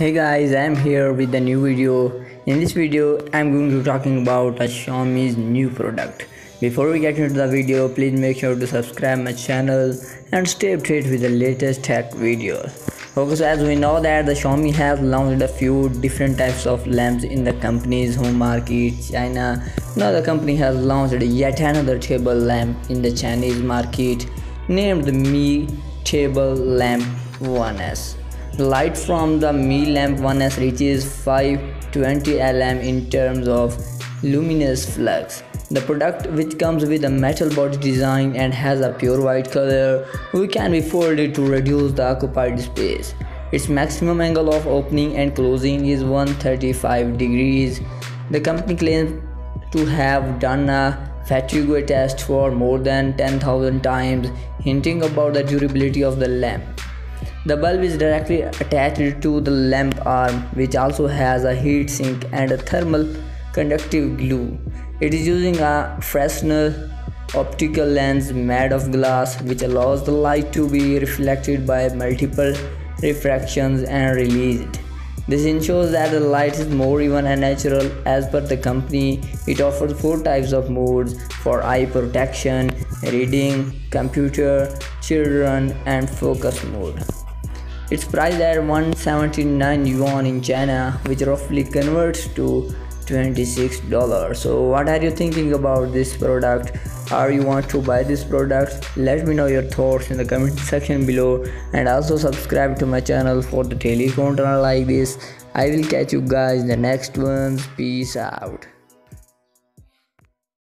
Hey guys, I'm here with a new video. In this video, I'm going to be talking about a Xiaomi's new product. Before we get into the video, please make sure to subscribe my channel and stay updated with the latest tech videos. So as we know that the Xiaomi has launched a few different types of lamps in the company's home market, China. Now the company has launched yet another table lamp in the Chinese market named the Mi Table Lamp 1S. Light from the Mi Lamp 1S reaches 520 lm in terms of luminous flux. The product which comes with a metal body design and has a pure white color, we can be folded to reduce the occupied space. Its maximum angle of opening and closing is 135 degrees. The company claims to have done a fatigue test for more than 10,000 times, hinting about the durability of the lamp. The bulb is directly attached to the lamp arm which also has a heat sink and a thermal conductive glue. It is using a Fresnel optical lens made of glass which allows the light to be reflected by multiple refractions and released. This ensures that the light is more even and natural as per the company. It offers four types of modes for eye protection, reading, computer, children and focus mode. It's priced at 179 yuan in China, which roughly converts to $26. So, what are you thinking about this product? Are you want to buy this product? Let me know your thoughts in the comment section below and also subscribe to my channel for the daily content like this. I will catch you guys in the next ones. Peace out.